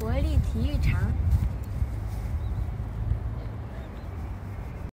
活力体育场。